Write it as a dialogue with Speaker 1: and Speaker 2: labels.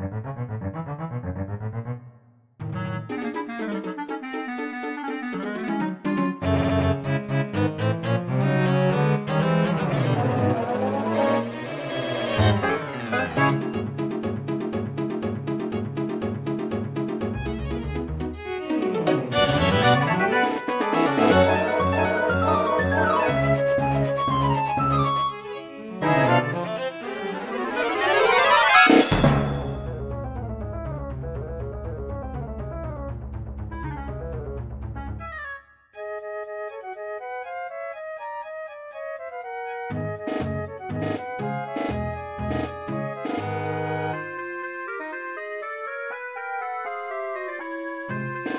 Speaker 1: Gracias.
Speaker 2: Bye.